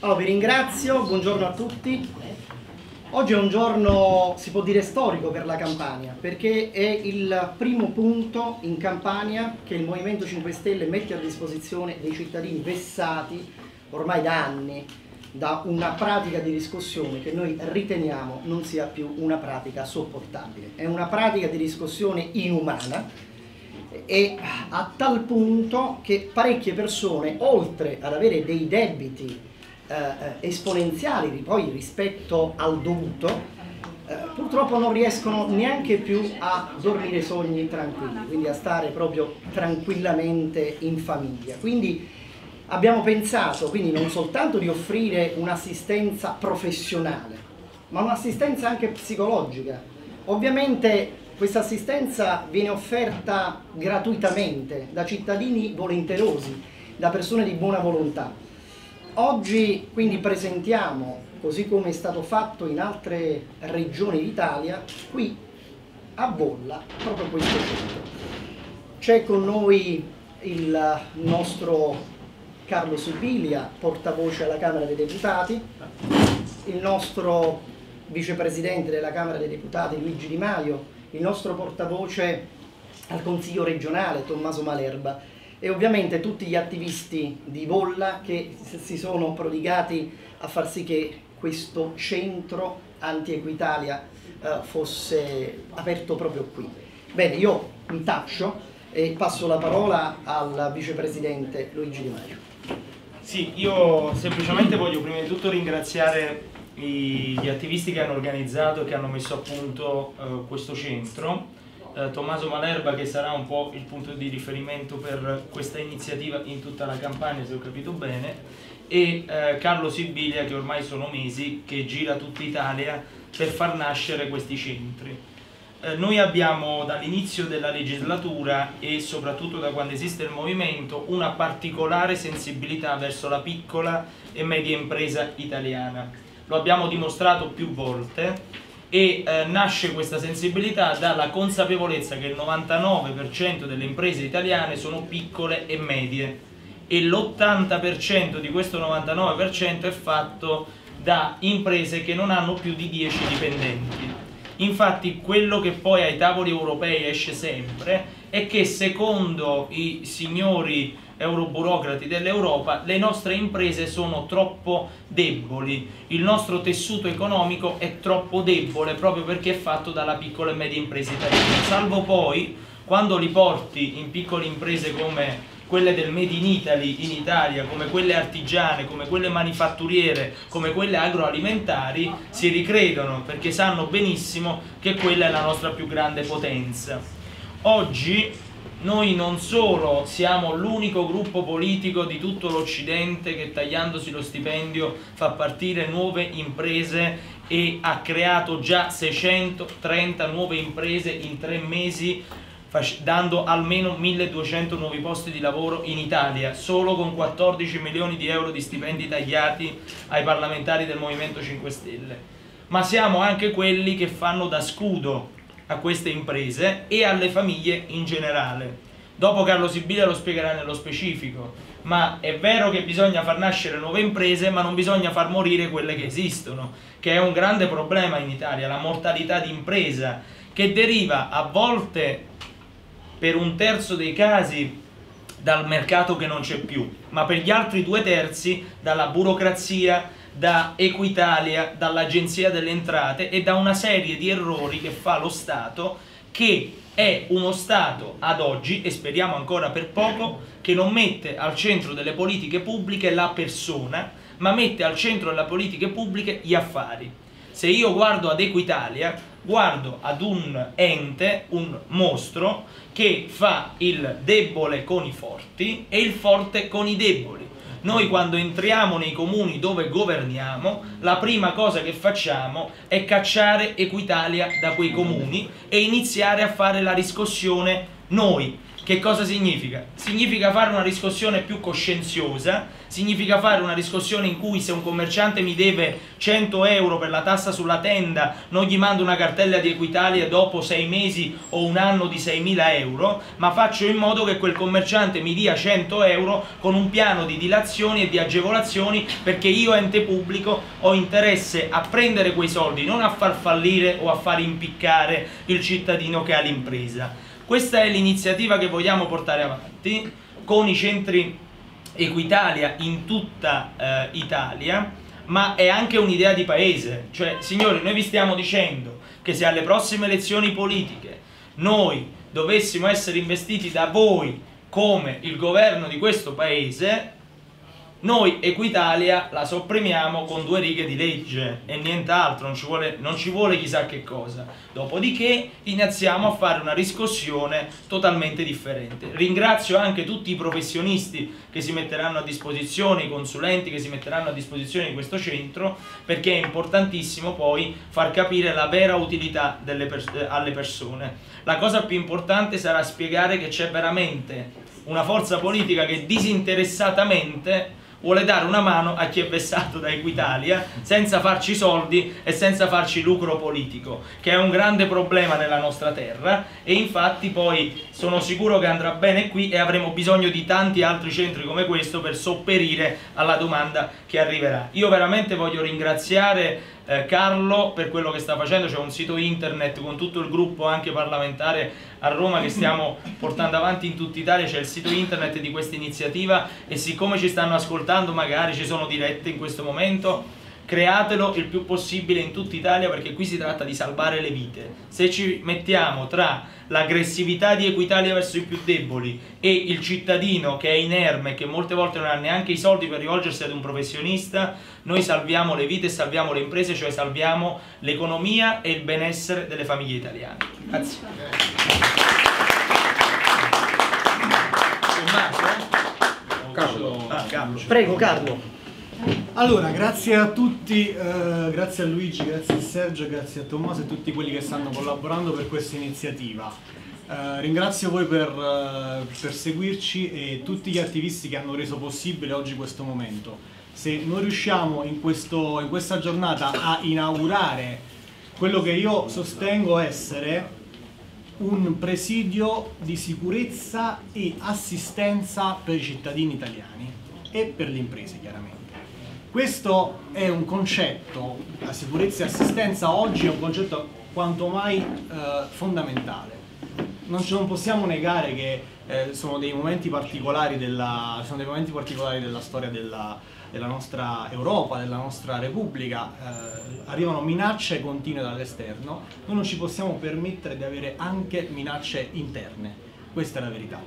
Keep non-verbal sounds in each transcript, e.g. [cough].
Allora, vi ringrazio, buongiorno a tutti. Oggi è un giorno, si può dire, storico per la Campania, perché è il primo punto in Campania che il Movimento 5 Stelle mette a disposizione dei cittadini vessati ormai da anni da una pratica di riscossione che noi riteniamo non sia più una pratica sopportabile. È una pratica di riscossione inumana e a tal punto che parecchie persone, oltre ad avere dei debiti eh, esponenziali poi rispetto al dovuto, eh, purtroppo non riescono neanche più a dormire sogni tranquilli, quindi a stare proprio tranquillamente in famiglia. Quindi abbiamo pensato quindi non soltanto di offrire un'assistenza professionale, ma un'assistenza anche psicologica. Ovviamente questa assistenza viene offerta gratuitamente da cittadini volenterosi, da persone di buona volontà. Oggi quindi presentiamo, così come è stato fatto in altre regioni d'Italia, qui a Bolla proprio questo centro. C'è con noi il nostro Carlo Subilia, portavoce alla Camera dei Deputati, il nostro vicepresidente della Camera dei Deputati Luigi Di Maio, il nostro portavoce al Consiglio regionale Tommaso Malerba e ovviamente tutti gli attivisti di Volla che si sono prodigati a far sì che questo centro anti-Equitalia eh, fosse aperto proprio qui. Bene, io mi taccio e passo la parola al vicepresidente Luigi Di Maio. Sì, io semplicemente voglio prima di tutto ringraziare gli attivisti che hanno organizzato e che hanno messo a punto uh, questo centro. Uh, Tommaso Malerba che sarà un po' il punto di riferimento per questa iniziativa in tutta la campagna se ho capito bene e uh, Carlo Sibilia che ormai sono mesi che gira tutta Italia per far nascere questi centri. Eh, noi abbiamo dall'inizio della legislatura e soprattutto da quando esiste il movimento una particolare sensibilità verso la piccola e media impresa italiana. Lo abbiamo dimostrato più volte e eh, nasce questa sensibilità dalla consapevolezza che il 99% delle imprese italiane sono piccole e medie. E l'80% di questo 99% è fatto da imprese che non hanno più di 10 dipendenti. Infatti quello che poi ai tavoli europei esce sempre è che secondo i signori euroburocrati dell'Europa le nostre imprese sono troppo deboli, il nostro tessuto economico è troppo debole proprio perché è fatto dalla piccola e media impresa italiana, salvo poi quando li porti in piccole imprese come quelle del Made in Italy in Italia, come quelle artigiane, come quelle manifatturiere, come quelle agroalimentari, si ricredono perché sanno benissimo che quella è la nostra più grande potenza. Oggi noi non solo siamo l'unico gruppo politico di tutto l'Occidente che tagliandosi lo stipendio fa partire nuove imprese e ha creato già 630 nuove imprese in tre mesi dando almeno 1200 nuovi posti di lavoro in Italia, solo con 14 milioni di euro di stipendi tagliati ai parlamentari del Movimento 5 Stelle. Ma siamo anche quelli che fanno da scudo a queste imprese e alle famiglie in generale. Dopo Carlo Sibilia lo spiegherà nello specifico, ma è vero che bisogna far nascere nuove imprese, ma non bisogna far morire quelle che esistono, che è un grande problema in Italia, la mortalità di impresa, che deriva a volte per un terzo dei casi dal mercato che non c'è più, ma per gli altri due terzi dalla burocrazia, da Equitalia, dall'Agenzia delle Entrate e da una serie di errori che fa lo Stato che è uno Stato ad oggi, e speriamo ancora per poco, che non mette al centro delle politiche pubbliche la persona, ma mette al centro delle politiche pubbliche gli affari. Se io guardo ad Equitalia, guardo ad un ente, un mostro, che fa il debole con i forti e il forte con i deboli. Noi quando entriamo nei comuni dove governiamo, la prima cosa che facciamo è cacciare Equitalia da quei comuni e iniziare a fare la riscossione noi, Che cosa significa? Significa fare una riscossione più coscienziosa, significa fare una riscossione in cui se un commerciante mi deve 100 euro per la tassa sulla tenda, non gli mando una cartella di Equitalia dopo 6 mesi o un anno di 6.000 euro, ma faccio in modo che quel commerciante mi dia 100 euro con un piano di dilazioni e di agevolazioni perché io ente pubblico ho interesse a prendere quei soldi, non a far fallire o a far impiccare il cittadino che ha l'impresa. Questa è l'iniziativa che vogliamo portare avanti con i centri Equitalia in tutta eh, Italia, ma è anche un'idea di paese. Cioè, signori, noi vi stiamo dicendo che se alle prossime elezioni politiche noi dovessimo essere investiti da voi come il governo di questo paese, noi Equitalia la sopprimiamo con due righe di legge e nient'altro, non, non ci, vuole, chissà che cosa. Dopodiché iniziamo a fare una riscossione totalmente differente. Ringrazio anche tutti i professionisti che si metteranno a disposizione, i consulenti che si metteranno a disposizione di questo centro, perché è importantissimo poi far capire la vera utilità pers alle persone. La cosa più importante sarà spiegare che c'è veramente una forza politica che disinteressatamente vuole dare una mano a chi è vessato da Equitalia senza farci soldi e senza farci lucro politico, che è un grande problema nella nostra terra e infatti poi sono sicuro che andrà bene qui e avremo bisogno di tanti altri centri come questo per sopperire alla domanda che arriverà. Io veramente voglio ringraziare eh, Carlo per quello che sta facendo, c'è un sito internet con tutto il gruppo anche parlamentare a Roma che stiamo [laughs] portando avanti in tutta Italia, c'è il sito internet di questa iniziativa e siccome ci stanno ascoltando magari ci sono dirette in questo momento, createlo il più possibile in tutta Italia perché qui si tratta di salvare le vite. Se ci mettiamo tra l'aggressività di Equitalia verso i più deboli e il cittadino che è inerme, che molte volte non ha neanche i soldi per rivolgersi ad un professionista, noi salviamo le vite e salviamo le imprese, cioè salviamo l'economia e il benessere delle famiglie italiane. Grazie. Carlo. Ah, Carlo. Prego Carlo. Allora, grazie a tutti, eh, grazie a Luigi, grazie a Sergio, grazie a Tommaso e a tutti quelli che stanno collaborando per questa iniziativa. Eh, ringrazio voi per, eh, per, seguirci e tutti gli attivisti che hanno reso possibile oggi questo momento. Se noi riusciamo in, questo, in questa giornata a inaugurare quello che io sostengo essere un presidio di sicurezza e assistenza per i cittadini italiani e per le imprese chiaramente. Questo è un concetto, la sicurezza e assistenza oggi è un concetto quanto mai eh, fondamentale. Non, non, possiamo negare che eh, sono, dei della, sono, dei momenti particolari della, storia della, della nostra Europa, della nostra Repubblica, eh, arrivano minacce continue dall'esterno, noi non ci possiamo permettere di avere anche minacce interne questa è la verità.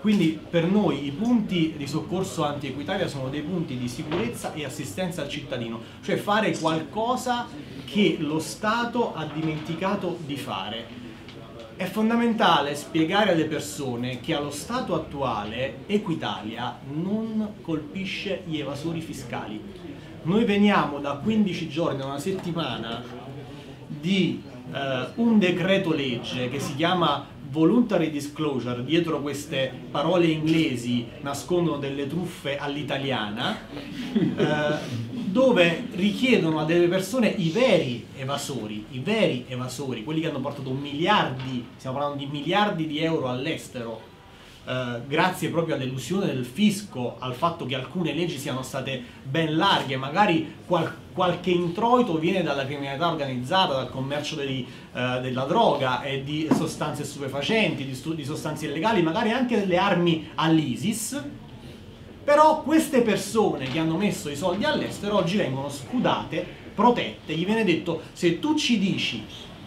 Quindi per noi i punti di soccorso anti-Equitalia sono dei punti di sicurezza e assistenza al cittadino, cioè fare qualcosa che lo Stato ha dimenticato di fare. È fondamentale spiegare alle persone che allo stato attuale Equitalia non colpisce gli evasori fiscali. Noi veniamo da 15 giorni, da una settimana, di eh, un decreto legge che si chiama voluntary disclosure, dietro queste parole inglesi nascondono delle truffe all'italiana, eh, dove richiedono a delle persone i veri evasori, i veri evasori, quelli che hanno portato miliardi, stiamo parlando di miliardi di euro all'estero, eh, grazie proprio all'elusione del fisco, al fatto che alcune leggi siano state ben larghe, magari qual qualche introito viene dalla criminalità organizzata, dal commercio dei, eh, della droga e di sostanze stupefacenti, di, di sostanze illegali, magari anche delle armi all'ISIS, però queste persone che hanno messo i soldi all'estero oggi vengono scudate, protette, gli viene detto se tu ci dici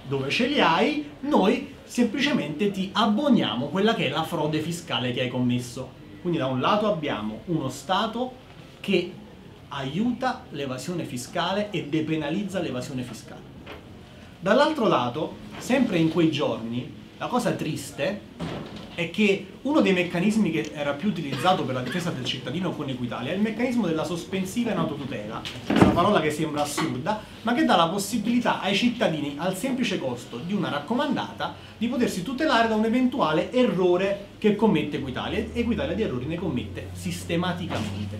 dove ce li hai, noi semplicemente ti abboniamo quella che è la frode fiscale che hai commesso. Quindi da un lato abbiamo uno Stato che aiuta l'evasione fiscale e depenalizza l'evasione fiscale. Dall'altro lato, sempre in quei giorni, la cosa triste è che uno dei meccanismi che era più utilizzato per la difesa del cittadino con Equitalia è il meccanismo della sospensiva in autotutela, una parola che sembra assurda, ma che dà la possibilità ai cittadini, al semplice costo di una raccomandata, di potersi tutelare da un eventuale errore che commette Equitalia. Equitalia di errori ne commette sistematicamente.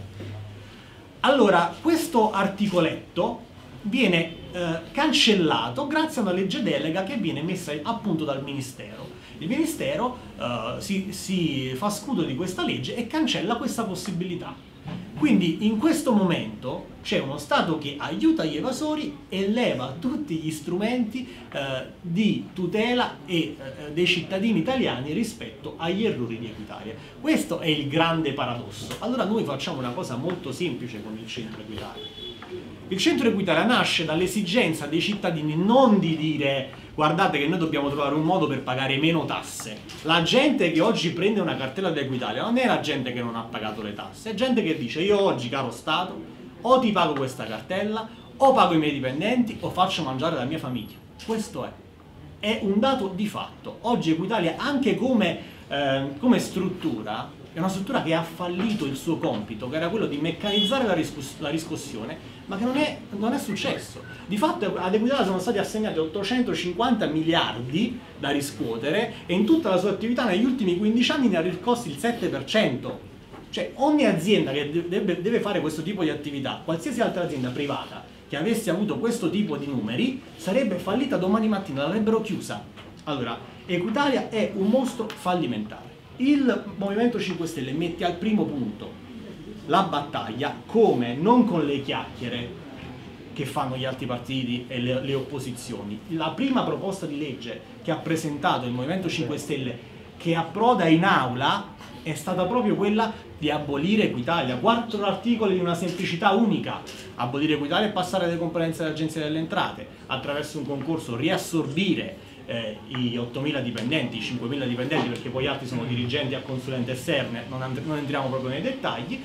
Allora, questo articoletto viene eh, cancellato grazie a una legge delega che viene messa appunto dal Ministero. Il Ministero eh, si, si fa scudo di questa legge e cancella questa possibilità. Quindi in questo momento c'è uno Stato che aiuta gli evasori e leva tutti gli strumenti eh, di tutela e, eh, dei cittadini italiani rispetto agli errori di Equitalia. Questo è il grande paradosso. Allora noi facciamo una cosa molto semplice con il centro Equitalia il centro Equitalia nasce dall'esigenza dei cittadini non di dire guardate che noi dobbiamo trovare un modo per pagare meno tasse. La gente che oggi prende una cartella di Equitalia non è la gente che non ha pagato le tasse, è gente che dice io oggi caro Stato o ti pago questa cartella o pago i miei dipendenti o faccio mangiare la mia famiglia. Questo è. È un dato di fatto. Oggi Equitalia anche come, eh, come struttura è una struttura che ha fallito il suo compito, che era quello di meccanizzare la, riscos- la riscossione, ma che non è, non è, successo. Di fatto ad Equità sono stati assegnati 850 miliardi da riscuotere e in tutta la sua attività negli ultimi 15 anni ne ha riscossi il 7%. Cioè ogni azienda che deve, deve fare questo tipo di attività, qualsiasi altra azienda privata che avesse avuto questo tipo di numeri, sarebbe fallita domani mattina, l'avrebbero chiusa. Allora, Equitalia è un mostro fallimentare il Movimento 5 Stelle mette al primo punto la battaglia come non con le chiacchiere che fanno gli altri partiti e le, le, opposizioni. La prima proposta di legge che ha presentato il Movimento 5 Stelle che approda in aula è stata proprio quella di abolire Equitalia. Quattro articoli di una semplicità unica. Abolire Equitalia e passare alle competenze dell'Agenzia delle Entrate attraverso un concorso, riassorbire eh, i 8.000 dipendenti, i 5.000 dipendenti, perché poi altri sono dirigenti a consulente esterne, non, and- non entriamo proprio nei dettagli,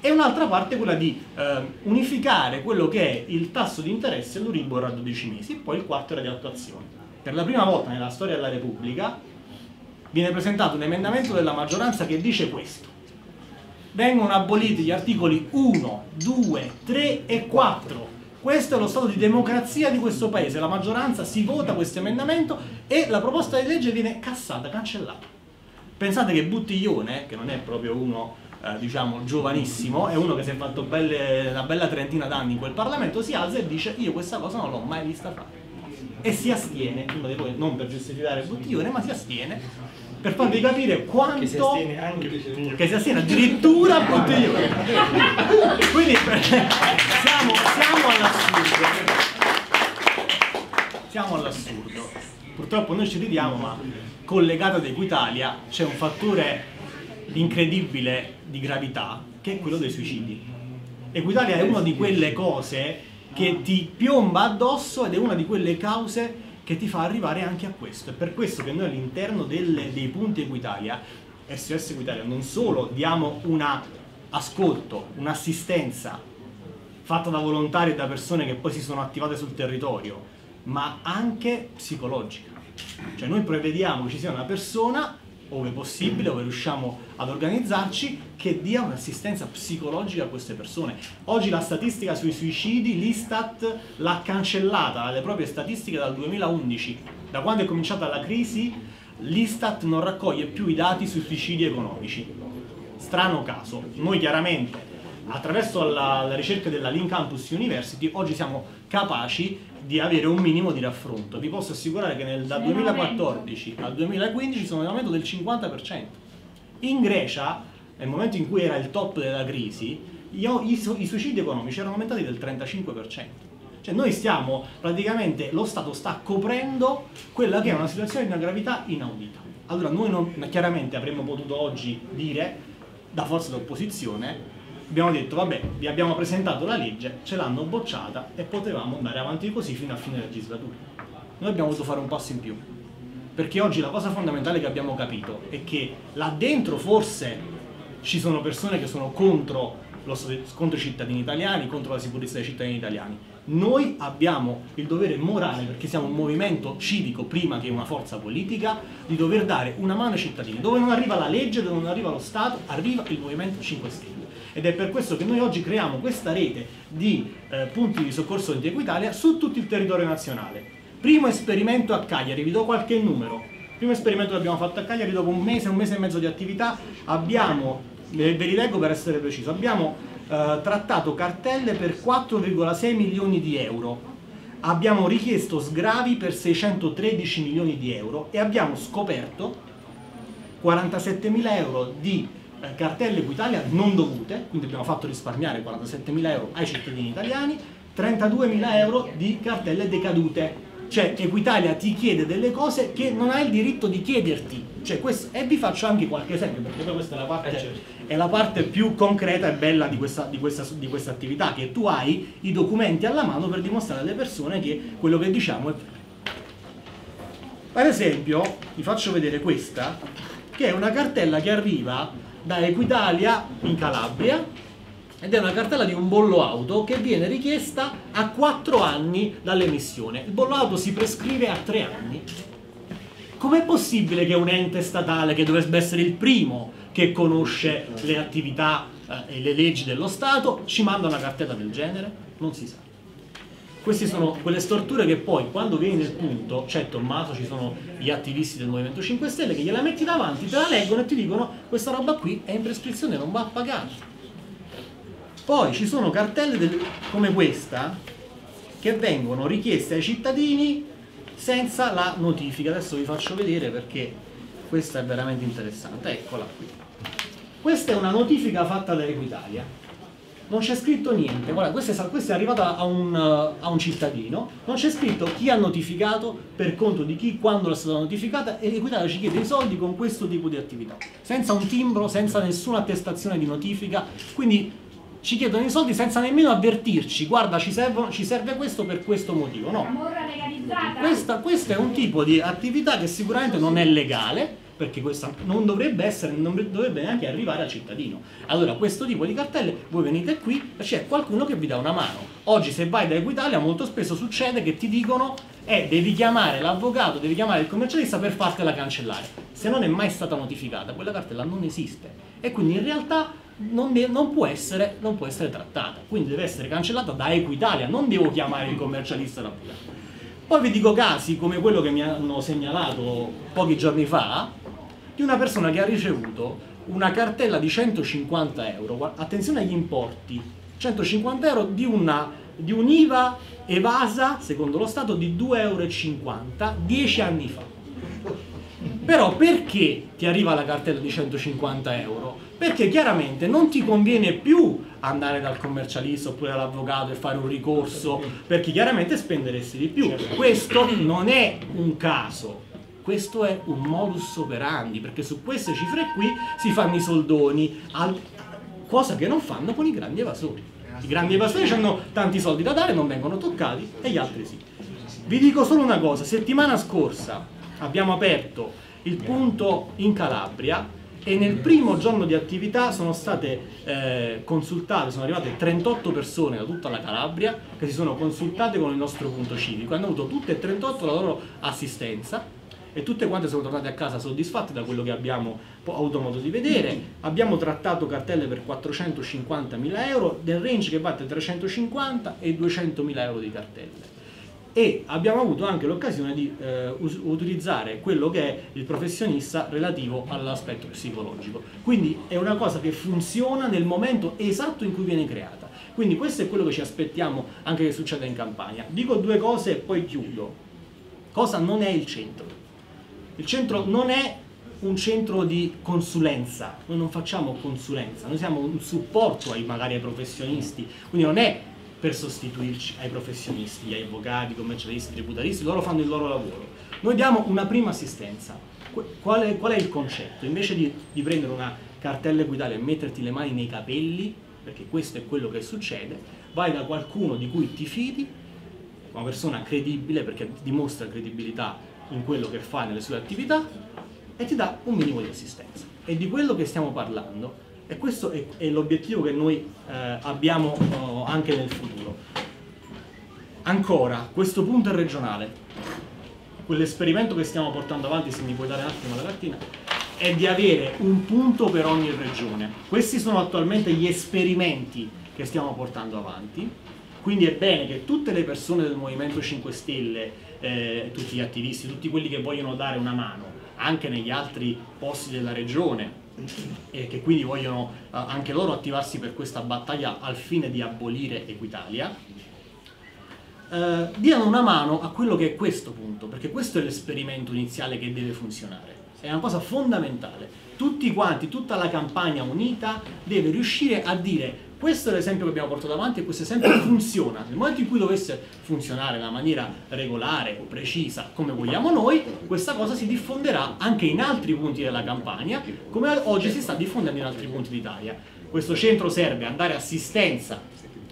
e un'altra parte è quella di eh, unificare quello che è il tasso di interesse l'Uribor a 12 mesi, e poi il quarto era di attuazione. Per la prima volta nella storia della Repubblica viene presentato un emendamento della maggioranza che dice questo. Vengono aboliti gli articoli 1, 2, 3 e 4 questo è lo stato di democrazia di questo paese. La maggioranza si vota questo emendamento e la proposta di legge viene cassata, cancellata. Pensate che Buttiglione, che non è proprio uno eh, diciamo giovanissimo, è uno che si è fatto belle, una bella trentina d'anni in quel Parlamento, si alza e dice io questa cosa non l'ho mai vista fare. E si astiene, uno di voi, non per giustificare Buttiglione, ma si astiene per farvi capire quanto che si astiene, anche che si astiene addirittura Buttiglione. [laughs] Quindi siamo, siamo all'assurdo. Siamo all'assurdo. Purtroppo noi ci ridiamo, ma collegato ad Equitalia c'è un fattore incredibile di gravità che è quello dei suicidi. Equitalia è una di quelle cose che ti piomba addosso ed è una di quelle cause che ti fa arrivare anche a questo. È per questo che noi all'interno delle, dei punti Equitalia, SOS Equitalia, non solo diamo un ascolto, un'assistenza fatta da volontari e da persone che poi si sono attivate sul territorio, ma anche psicologica. Cioè noi prevediamo che ci sia una persona ove possibile, ove riusciamo ad organizzarci, che dia un'assistenza psicologica a queste persone. Oggi la statistica sui suicidi, l'Istat l'ha cancellata dalle proprie statistiche dal 2011. Da quando è cominciata la crisi, l'Istat non raccoglie più i dati sui suicidi economici. Strano caso. Noi chiaramente, attraverso la, la ricerca della Link Campus University, oggi siamo capaci di avere un minimo di raffronto. Vi posso assicurare che nel, dal 2014 al 2015 sono in aumento del 50%. In Grecia, nel momento in cui era il top della crisi, io, i, i suicidi economici erano aumentati del 35%. Cioè noi stiamo praticamente, lo Stato sta coprendo quella che è una situazione di una gravità inaudita. Allora noi non, chiaramente avremmo potuto oggi dire, da forza d'opposizione, abbiamo detto vabbè vi abbiamo presentato la legge, ce l'hanno bocciata e potevamo andare avanti così fino a fine legislatura. Noi abbiamo voluto fare un passo in più, perché oggi la cosa fondamentale che abbiamo capito è che là dentro forse ci sono persone che sono contro lo, contro i cittadini italiani, contro la sicurezza dei cittadini italiani. Noi abbiamo il dovere morale, perché siamo un movimento civico prima che una forza politica, di dover dare una mano ai cittadini. Dove non arriva la legge, dove non arriva lo Stato, arriva il Movimento 5 Stelle. Ed è per questo che noi oggi creiamo questa rete di eh, punti di soccorso di Equitalia su tutto il territorio nazionale. Primo esperimento a Cagliari, vi do qualche numero. Primo esperimento che abbiamo fatto a Cagliari, dopo un mese, un mese e mezzo di attività, abbiamo, ve li leggo per essere preciso, abbiamo eh, trattato cartelle per 4,6 milioni di euro, abbiamo richiesto sgravi per 613 milioni di euro e abbiamo scoperto 47 mila euro di cartelle Equitalia non dovute, quindi abbiamo fatto risparmiare 47 mila euro ai cittadini italiani, 32 mila euro di cartelle decadute cioè Equitalia ti chiede delle cose che non hai il diritto di chiederti. Cioè, questo, e vi faccio anche qualche esempio, perché poi questa è la parte, eh certo. è la parte più concreta e bella di questa, di, questa, di questa attività, che tu hai i documenti alla mano per dimostrare alle persone che quello che diciamo è vero. Ad esempio, vi faccio vedere questa, che è una cartella che arriva da Equitalia in Calabria, ed è una cartella di un bollo auto che viene richiesta a 4 anni dall'emissione. Il bollo auto si prescrive a 3 anni. Com'è possibile che un ente statale, che dovrebbe essere il primo che conosce le attività eh, e le leggi dello Stato, ci manda una cartella del genere? Non si sa. Queste sono quelle storture che poi, quando vieni nel punto, c'è Tommaso, ci sono gli attivisti del Movimento 5 Stelle che gliela metti davanti, te la leggono e ti dicono questa roba qui è in prescrizione, non va pagata. Poi ci sono cartelle del, come questa che vengono richieste ai cittadini senza la notifica. Adesso vi faccio vedere perché questa è veramente interessante. Eccola qui. Questa è una notifica fatta da Equitalia. Non c'è scritto niente. Guarda, questa è, questa è arrivata a un, a un, cittadino. Non c'è scritto chi ha notificato, per conto di chi, quando è stata notificata e Equitalia ci chiede i soldi con questo tipo di attività. Senza un timbro, senza nessuna attestazione di notifica. Quindi ci chiedono i soldi senza nemmeno avvertirci, guarda ci, servono, ci serve questo per questo motivo, no? Questa, questo è un tipo di attività che sicuramente non è legale, perché questa non dovrebbe essere, non dovrebbe neanche arrivare al cittadino. Allora, questo tipo di cartelle, voi venite qui c'è qualcuno che vi dà una mano. Oggi se vai da Equitalia molto spesso succede che ti dicono eh, devi chiamare l'avvocato, devi chiamare il commercialista per fartela cancellare. Se non è mai stata notificata, quella cartella non esiste. E quindi in realtà non, de- non, può essere, non, può essere, trattata, quindi deve essere cancellata da Equitalia, non devo chiamare il commercialista d'avvocato. Poi vi dico casi come quello che mi hanno segnalato pochi giorni fa, di una persona che ha ricevuto una cartella di 150 euro, attenzione agli importi, 150 euro di, una, di un'IVA evasa, secondo lo Stato, di 2,50 euro 10 anni fa. Però perché ti arriva la cartella di 150 euro? Perché chiaramente non ti conviene più andare dal commercialista oppure dall'avvocato e fare un ricorso, perché chiaramente spenderesti di più. Questo non è un caso, questo è un modus operandi, perché su queste cifre qui si fanno i soldoni, cosa che non fanno con i grandi evasori. I grandi evasori hanno tanti soldi da dare, non vengono toccati e gli altri sì. Vi dico solo una cosa, settimana scorsa abbiamo aperto il punto in Calabria e nel primo giorno di attività sono state eh, consultate, sono arrivate 38 persone da tutta la Calabria che si sono consultate con il nostro punto civico, hanno avuto tutte e 38 la loro assistenza e tutte quante sono tornate a casa soddisfatte da quello che abbiamo avuto modo di vedere. Abbiamo trattato cartelle per 450.000 euro, del range che va tra 350 e 200.000 euro di cartelle e abbiamo avuto anche l'occasione di eh, utilizzare quello che è il professionista relativo all'aspetto psicologico. Quindi è una cosa che funziona nel momento esatto in cui viene creata. Quindi questo è quello che ci aspettiamo anche che succeda in campagna. Dico due cose e poi chiudo. Cosa non è il centro? Il centro non è un centro di consulenza, noi non facciamo consulenza, noi siamo un supporto ai, magari ai professionisti, quindi non è per sostituirci ai professionisti, agli avvocati, commercialisti, tributaristi, loro fanno il loro lavoro. Noi diamo una prima assistenza. Qual è, qual è il concetto? Invece di, di prendere una cartella equitalia e metterti le mani nei capelli, perché questo è quello che succede, vai da qualcuno di cui ti fidi, una persona credibile perché dimostra credibilità in quello che fa nelle sue attività e ti dà un minimo di assistenza. E di quello che stiamo parlando E questo è, è l'obiettivo che noi eh, abbiamo oh, anche nel futuro. Ancora, questo punto è regionale. Quell'esperimento che stiamo portando avanti, se mi puoi dare un attimo la cartina, è di avere un punto per ogni regione. Questi sono attualmente gli esperimenti che stiamo portando avanti. Quindi è bene che tutte le persone del Movimento 5 Stelle, eh, tutti gli attivisti, tutti quelli che vogliono dare una mano, anche negli altri posti della regione, e che quindi vogliono eh, anche loro attivarsi per questa battaglia al fine di abolire Equitalia, eh, diano una mano a quello che è questo punto, perché questo è l'esperimento iniziale che deve funzionare. È una cosa fondamentale. Tutti quanti, tutta la campagna unita deve riuscire a dire questo è l'esempio che abbiamo portato avanti e questo esempio [coughs] funziona. Nel momento in cui dovesse funzionare in una maniera regolare o precisa, come vogliamo noi, questa cosa si diffonderà anche in altri punti della campagna, come oggi si sta diffondendo in altri punti d'Italia. Questo centro serve a dare assistenza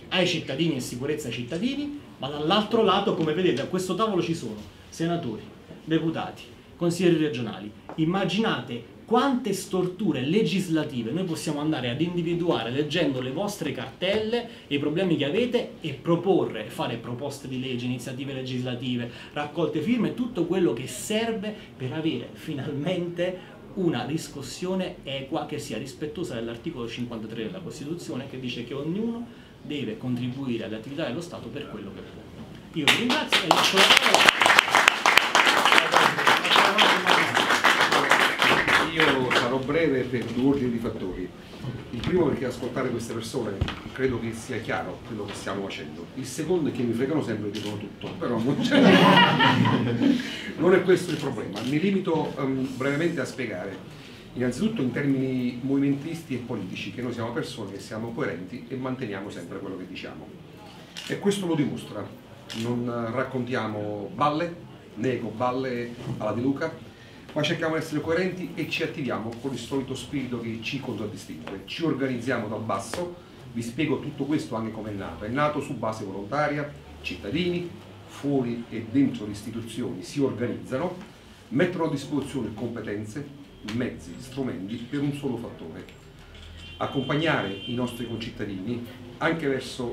ai cittadini e sicurezza ai cittadini, ma dall'altro lato, come vedete, a questo tavolo ci sono senatori, deputati, consiglieri regionali. Immaginate quante storture legislative noi possiamo andare ad individuare leggendo le vostre cartelle e i problemi che avete e proporre, fare proposte di legge, iniziative legislative, raccolte firme, tutto quello che serve per avere finalmente una riscossione equa che sia rispettosa dell'articolo 53 della Costituzione che dice che ognuno deve contribuire alle attività dello Stato per quello che può. Io vi ringrazio e lascio la. Breve per due ordini di fattori. Il primo perché ascoltare queste persone credo che sia chiaro quello che stiamo facendo. Il secondo è che mi fregano sempre e dicono tutto, però non, [laughs] non è questo il problema. Mi limito um, brevemente a spiegare, innanzitutto in termini movimentisti e politici, che noi siamo persone che siamo coerenti e manteniamo sempre quello che diciamo. E questo lo dimostra. Non raccontiamo balle, nego balle alla Di Luca, ma cerchiamo di essere coerenti e ci attiviamo con il solito spirito che ci contraddistingue. Ci organizziamo dal basso, vi spiego tutto questo anche come è nato. È nato su base volontaria, cittadini, fuori e dentro le istituzioni si organizzano, mettono a disposizione competenze, mezzi, strumenti per un solo fattore. Accompagnare i nostri concittadini anche verso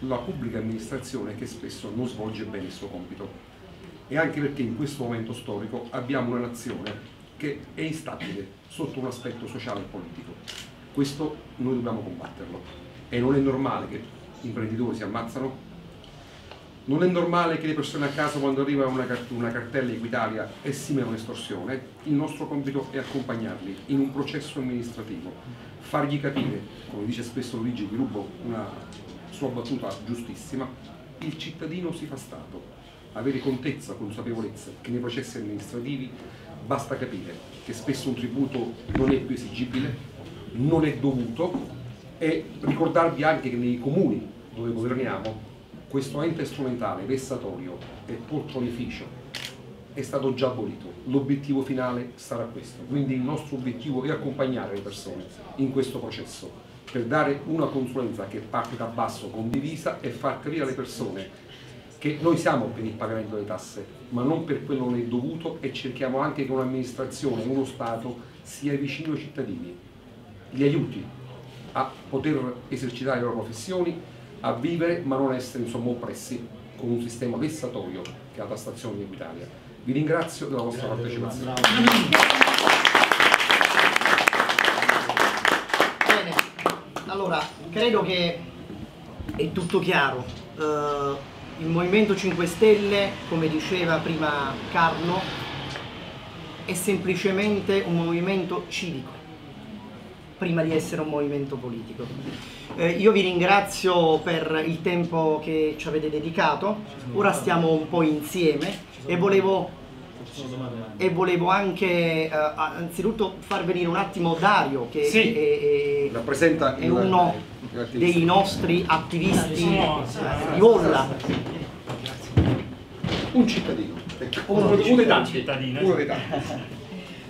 la pubblica amministrazione che spesso non svolge bene il suo compito e anche perché in questo momento storico abbiamo una nazione che è instabile sotto un aspetto sociale e politico. Questo noi dobbiamo combatterlo. E non è normale che imprenditori si ammazzano, non è normale che le persone a casa quando arriva una, una cartella Equitalia essimano un'estorsione, il nostro compito è accompagnarli in un processo amministrativo, fargli capire, come dice spesso Luigi, vi rubo una sua battuta giustissima, il cittadino si fa Stato, avere contezza, consapevolezza che nei processi amministrativi basta capire che spesso un tributo non è più esigibile, non è dovuto e ricordarvi anche che nei comuni dove governiamo questo ente strumentale, vessatorio e poltronificio è stato già abolito. L'obiettivo finale sarà questo. Quindi il nostro obiettivo è accompagnare le persone in questo processo per dare una consulenza che parte da basso, condivisa e far capire alle persone che noi siamo per il pagamento delle tasse, ma non per quello non è dovuto e cerchiamo anche che un'amministrazione, uno Stato sia vicino ai cittadini, li aiuti a poter esercitare le loro professioni, a vivere ma non essere insomma oppressi con un sistema vessatorio che è la tassazione di Italia. Vi ringrazio della vostra partecipazione. Bene, allora credo che è tutto chiaro. Uh, il Movimento 5 Stelle, come diceva prima Carlo, è semplicemente un movimento civico, prima di essere un movimento politico. Eh, io vi ringrazio per il tempo che ci avete dedicato, ora stiamo un po' insieme e volevo e volevo anche uh, anzitutto far venire un attimo Dario che sì. è, è, rappresenta è uno dei nostri attivisti di Olla un cittadino. Uno, uno, dei tanti uno dei tanti.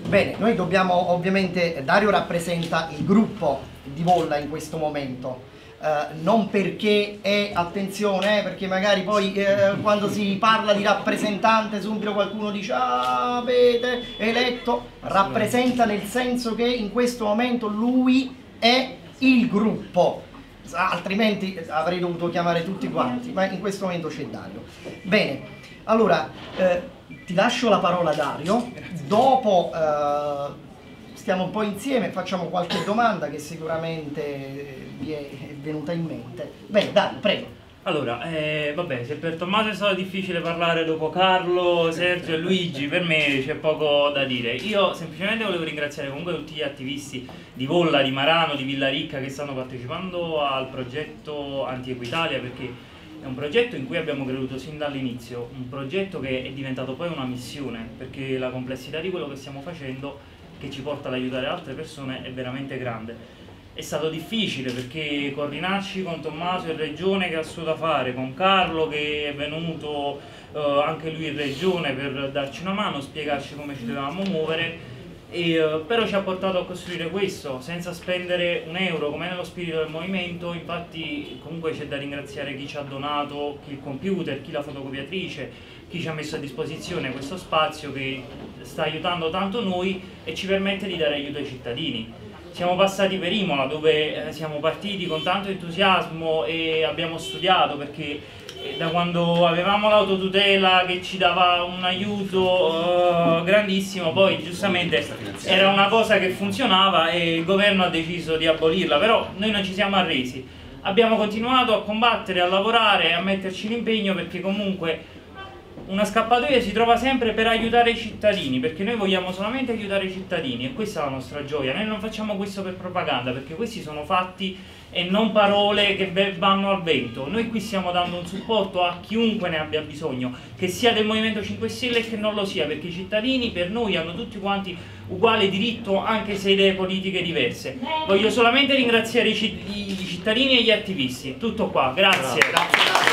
Bene noi dobbiamo ovviamente Dario rappresenta il gruppo di Volla in questo momento Uh, non perché è, attenzione, eh, perché magari poi eh, quando si parla di rappresentante subito qualcuno dice ah avete eletto, rappresenta nel senso che in questo momento lui è il gruppo, altrimenti avrei dovuto chiamare tutti quanti, ma in questo momento c'è Dario. Bene, allora eh, ti lascio la parola Dario, dopo eh, stiamo un po' insieme, facciamo qualche domanda che sicuramente vi è venuta in mente. Bene, Dario, prego. Allora, eh, vabbè, se per Tommaso è stato difficile parlare dopo Carlo, Sergio e Luigi, per me c'è poco da dire. Io semplicemente volevo ringraziare comunque tutti gli attivisti di Volla, di Marano, di Villaricca che stanno partecipando al progetto Antiequitalia perché è un progetto in cui abbiamo creduto sin dall'inizio, un progetto che è diventato poi una missione perché la complessità di quello che stiamo facendo che ci porta ad aiutare altre persone è veramente grande è stato difficile perché coordinarci con Tommaso in regione che ha suo da fare, con Carlo che è venuto eh, anche lui in regione per darci una mano, spiegarci come ci dovevamo muovere. E, eh, però ci ha portato a costruire questo senza spendere un euro come nello spirito del movimento infatti comunque c'è da ringraziare chi ci ha donato chi il computer, chi la fotocopiatrice chi ci ha messo a disposizione questo spazio che sta aiutando tanto noi e ci permette di dare aiuto ai cittadini siamo passati per Imola dove eh, siamo partiti con tanto entusiasmo e abbiamo studiato perché eh, da quando avevamo l'autotutela che ci dava un aiuto uh, grandissimo, poi giustamente era una cosa che funzionava e il governo ha deciso di abolirla, però noi non ci siamo arresi. Abbiamo continuato a combattere, a lavorare, a metterci l'impegno perché comunque una scappatoia si trova sempre per aiutare i cittadini, perché noi vogliamo solamente aiutare i cittadini e questa è la nostra gioia. Noi non facciamo questo per propaganda, perché questi sono fatti e non parole che vanno al vento. Noi qui stiamo dando un supporto a chiunque ne abbia bisogno, che sia del Movimento 5 Stelle e che non lo sia, perché i cittadini per noi hanno tutti quanti uguale diritto anche se idee politiche diverse. Voglio solamente ringraziare i cittadini e gli attivisti. Tutto qua, grazie. grazie.